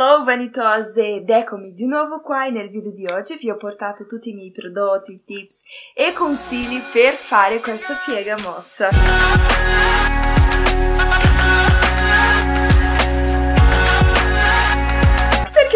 Hello vanitose ed eccomi di nuovo qua e nel video di oggi vi ho portato tutti i miei prodotti, tips e consigli per fare questa piega mossa.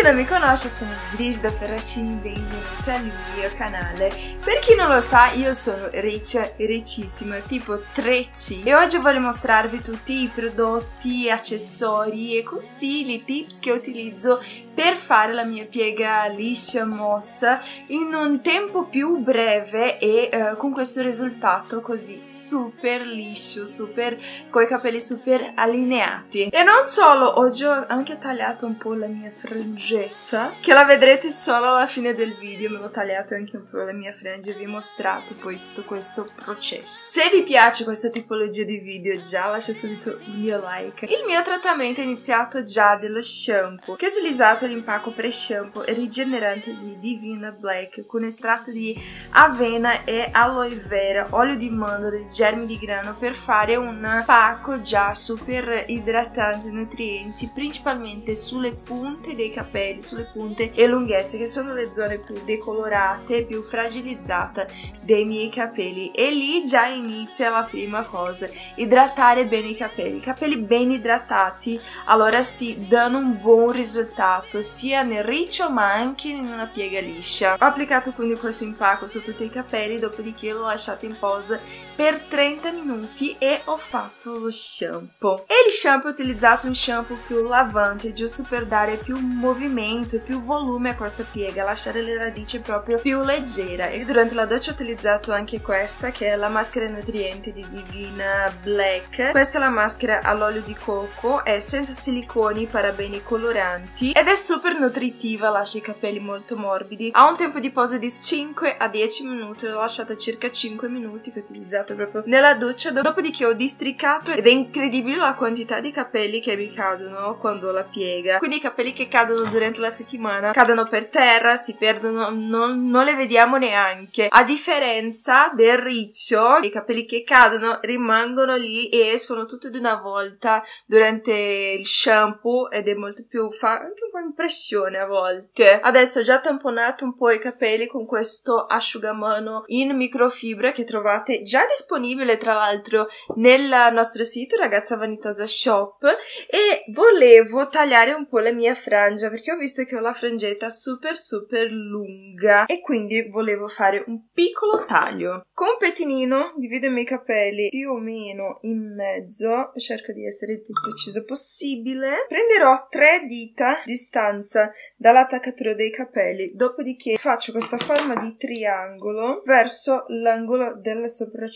Chi non mi conosce sono Brigida Ferracini, benvenuta al mio canale. Per chi non lo sa, io sono riccia, riccissima, tipo 3C e oggi voglio mostrarvi tutti i prodotti, accessori e consigli, tips che utilizzo per fare la mia piega liscia, mossa in un tempo più breve e uh, con questo risultato così super liscio, super con i capelli super allineati. E non solo, oggi ho anche tagliato un po' la mia frangetta, che la vedrete solo alla fine del video, me l'ho tagliato anche un po' la mia frangia e vi ho mostrato poi tutto questo processo. Se vi piace questa tipologia di video già lasciate subito il mio like. Il mio trattamento è iniziato già dello shampoo che ho utilizzato usato l'impacco pre-shampoo rigenerante di Divina Black con estratto di avena e aloe vera, olio di mandorla e germi di grano per fare un pacco già super idratante e nutrienti principalmente sulle punte dei capelli, sulle punte e lunghezze che sono le zone più decolorate e più fragilizzate dei miei capelli e lì già inizia la prima cosa, idratare bene i capelli. Capelli ben idratati allora si danno un buon risultato applicato sia nel riccio ma anche in una piega liscia. Ho applicato quindi questo impacco su tutti i capelli, dopodiché l'ho lasciato in pose per 30 minuti e ho fatto lo shampoo. E il shampoo ho utilizzato un shampoo più lavante, giusto per dare più movimento e più volume a questa piega, lasciare le radici proprio più leggera. E durante la doccia ho utilizzato anche questa, che è la maschera nutriente di Divina Black. Questa è la maschera all'olio di cocco, è senza siliconi, parabeni coloranti ed è super nutritiva, lascia i capelli molto morbidi. Ha un tempo di posa di 5 a 10 minuti, l'ho lasciata circa 5 minuti che ho utilizzato proprio nella doccia, dopodiché ho districato ed è incredibile la quantità di capelli che mi cadono quando la piega. Quindi i capelli che cadono durante la settimana cadono per terra, si perdono, non, non le vediamo neanche. A differenza del riccio, i capelli che cadono rimangono lì e escono tutti ad una volta durante il shampoo ed è molto più fa anche un po' impressione a volte. Adesso ho già tamponato un po' i capelli con questo asciugamano in microfibra che trovate già disponibile tra l'altro nel nostro sito Ragazza Vanitosa Shop e volevo tagliare un po' la mia frangia perché ho visto che ho la frangetta super super lunga e quindi volevo fare un piccolo taglio. Con un pettinino divido i miei capelli più o meno in mezzo, cerco di essere il più preciso possibile. Prenderò tre dita di distanza dall'attaccatura dei capelli, dopodiché faccio questa forma di triangolo verso l'angolo del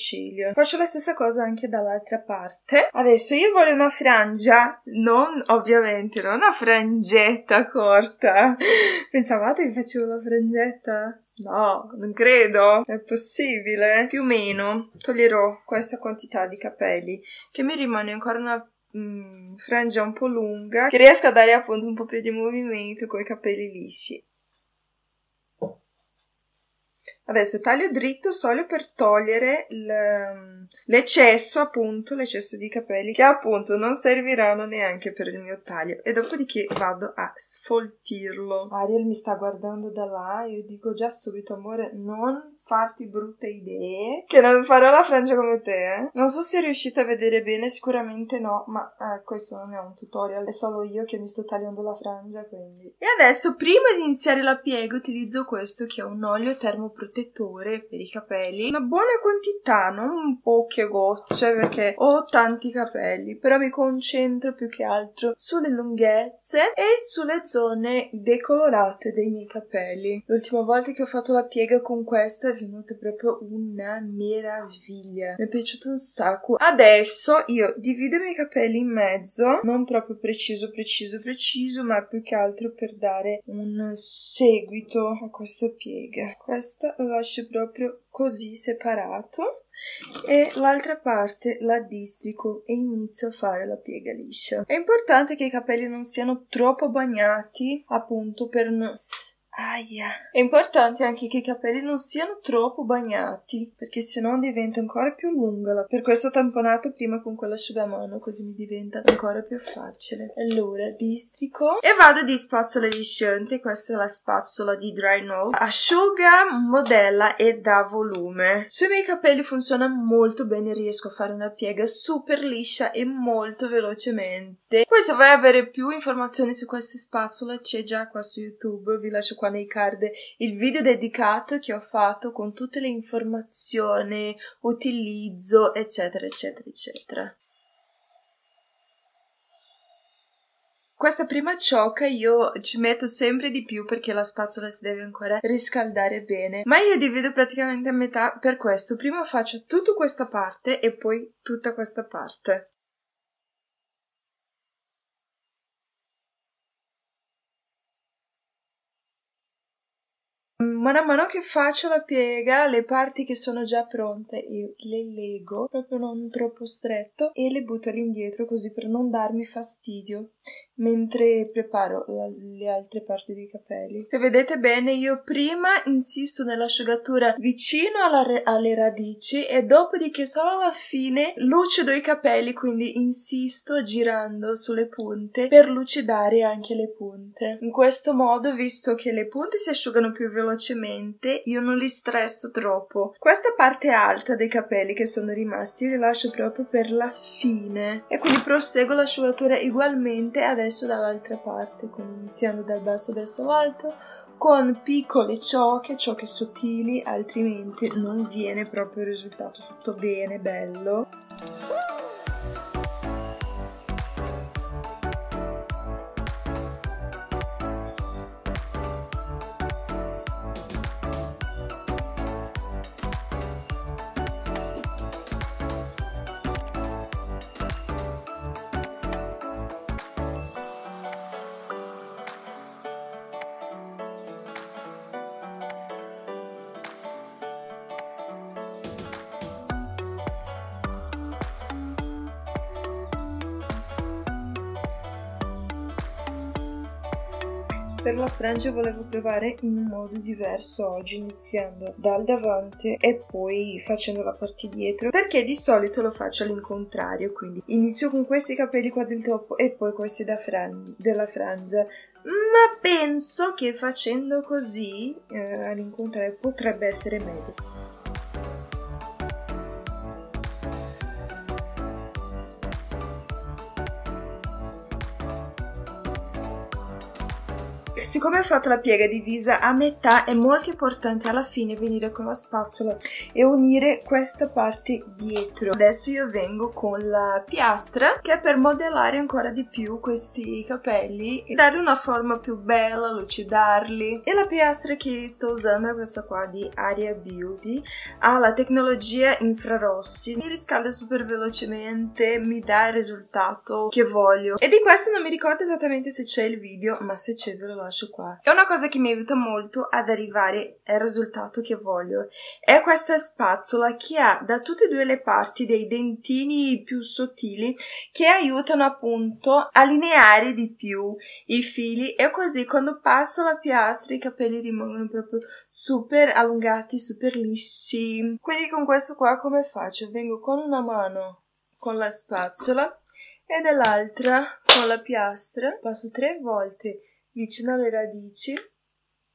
sopracciglio. Faccio la stessa cosa anche dall'altra parte. Adesso io voglio una frangia, non ovviamente, non una frangetta corta. Pensavate che facevo la frangetta? No, non credo. È possibile? Più o meno toglierò questa quantità di capelli che mi rimane ancora una mm, frangia un po' lunga che riesca a dare appunto un po' più di movimento con i capelli lisci. Adesso taglio dritto solo per togliere l'eccesso, appunto, l'eccesso di capelli che appunto non serviranno neanche per il mio taglio. E dopodiché vado a sfoltirlo. Ariel mi sta guardando da là, io dico già subito, amore, non farti brutte idee. Che non farò la frangia come te eh? non so se riuscite a vedere bene sicuramente no ma eh, questo non è un tutorial è solo io che mi sto tagliando la frangia quindi. E adesso prima di iniziare la piega utilizzo questo che è un olio termoprotettore per i capelli. Una buona quantità non poche gocce perché ho tanti capelli però mi concentro più che altro sulle lunghezze e sulle zone decolorate dei miei capelli. L'ultima volta che ho fatto la piega con questo è venuta proprio una meraviglia. Mi è piaciuto un sacco. Adesso io divido i miei capelli in mezzo, non proprio preciso, preciso, preciso, ma più che altro per dare un seguito a questa piega. Questa lo lascio proprio così separato e l'altra parte la districo e inizio a fare la piega liscia. È importante che i capelli non siano troppo bagnati, appunto per Aia. È importante anche che i capelli non siano troppo bagnati, perché sennò diventa ancora più lunga. Per questo ho tamponato prima con quell'asciugamano, così mi diventa ancora più facile. Allora, districo e vado di spazzola lisciante. Questa è la spazzola di Dry No. Asciuga, modella e dà volume. Sui miei capelli funziona molto bene, riesco a fare una piega super liscia e molto velocemente. Poi se vuoi avere più informazioni su queste spazzole c'è già qua su YouTube, vi lascio qua qua nei card il video dedicato che ho fatto con tutte le informazioni, utilizzo, eccetera, eccetera, eccetera. Questa prima ciocca io ci metto sempre di più perché la spazzola si deve ancora riscaldare bene, ma io divido praticamente a metà per questo. Prima faccio tutta questa parte e poi tutta questa parte. Man mano che faccio la piega, le parti che sono già pronte io le lego, proprio non troppo stretto, e le butto all'indietro così per non darmi fastidio mentre preparo la, le altre parti dei capelli. Se vedete bene, io prima insisto nell'asciugatura vicino alla, alle radici e dopodiché solo alla fine lucido i capelli, quindi insisto girando sulle punte per lucidare anche le punte. In questo modo, visto che le punte si asciugano più velocemente, io non li stresso troppo. Questa parte alta dei capelli che sono rimasti li lascio proprio per la fine e quindi proseguo l'asciugatura ugualmente adesso dall'altra parte, iniziando dal basso verso l'alto, con piccole ciocche, ciocche sottili, altrimenti non viene proprio il risultato tutto bene, bello. Per la frangia volevo provare in un modo diverso oggi iniziando dal davanti e poi facendo la parte dietro perché di solito lo faccio all'incontrario quindi inizio con questi capelli qua del topo e poi questi fran- della frangia. Ma penso che facendo così eh, all'incontrario potrebbe essere meglio siccome ho fatto la piega divisa a metà è molto importante alla fine venire con la spazzola e unire questa parte dietro. Adesso io vengo con la piastra che è per modellare ancora di più questi capelli e dare una forma più bella lucidarli. E la piastra che sto usando è questa qua di Aria Beauty. Ha la tecnologia infrarossi mi riscalda super velocemente mi dà il risultato che voglio. E di questo non mi ricordo esattamente se c'è il video ma se c'è ve lo lascio lascio qua. È una cosa che mi aiuta molto ad arrivare al risultato che voglio. È questa spazzola che ha da tutte e due le parti dei dentini più sottili che aiutano appunto a lineare di più i fili e così quando passo la piastra i capelli rimangono proprio super allungati, super lisci. Quindi con questo qua come faccio? Vengo con una mano con la spazzola e nell'altra con la piastra passo tre volte vicino alle radici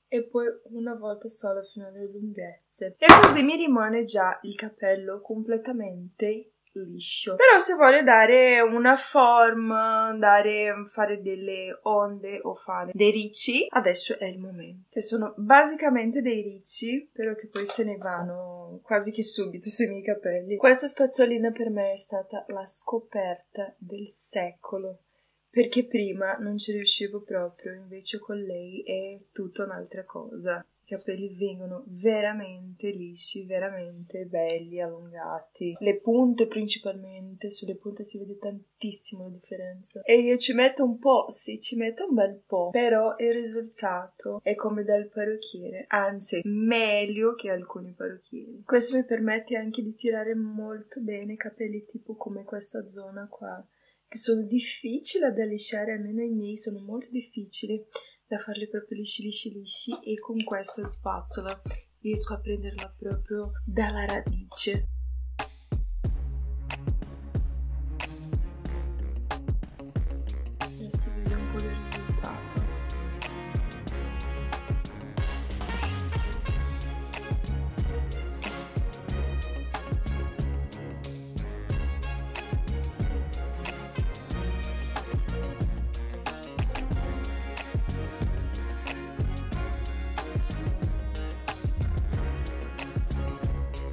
e poi una volta sola fino alle lunghezze. E così mi rimane già il capello completamente liscio. Però se voglio dare una forma, dare, fare delle onde o fare dei ricci, adesso è il momento. Che sono basicamente dei ricci, però che poi se ne vanno quasi che subito sui miei capelli. Questa spazzolina per me è stata la scoperta del secolo perché prima non ci riuscivo proprio, invece con lei è tutta un'altra cosa. I capelli vengono veramente lisci, veramente belli, allungati. Le punte principalmente, sulle punte si vede tantissimo la differenza. E io ci metto un po', sì, ci metto un bel po', però il risultato è come dal parrucchiere, anzi meglio che alcuni parrucchieri. Questo mi permette anche di tirare molto bene i capelli tipo come questa zona qua che sono difficili da lisciare, almeno i miei sono molto difficili da farli proprio lisci lisci lisci e con questa spazzola riesco a prenderla proprio dalla radice.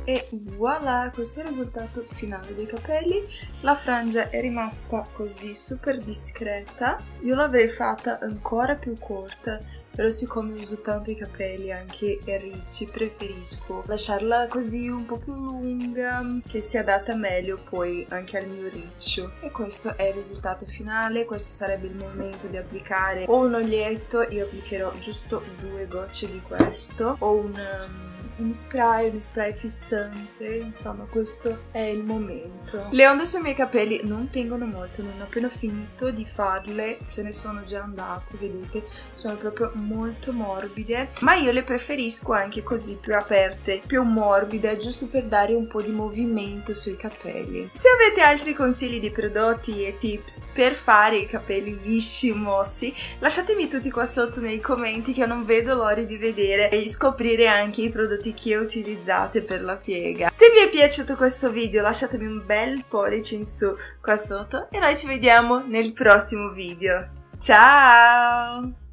E voilà questo è il risultato finale dei capelli. La frangia è rimasta così super discreta. Io l'avrei fatta ancora più corta però siccome uso tanto i capelli anche ricci preferisco lasciarla così un po' più lunga che si adatta meglio poi anche al mio riccio. E questo è il risultato finale. Questo sarebbe il momento di applicare o un olietto io applicherò giusto due gocce di questo o un un spray, un spray fissante, insomma questo è il momento. Le onde sui miei capelli non tengono molto, non ho appena finito di farle, se ne sono già andate, vedete, sono proprio molto morbide, ma io le preferisco anche così più aperte, più morbide, giusto per dare un po' di movimento sui capelli. Se avete altri consigli di prodotti e tips per fare i capelli lisci, mossi, lasciatemi tutti qua sotto nei commenti che non vedo l'ora di vedere e di scoprire anche i prodotti che utilizzate per la piega. Se vi è piaciuto questo video lasciatemi un bel pollice in su qua sotto e noi ci vediamo nel prossimo video. Ciao!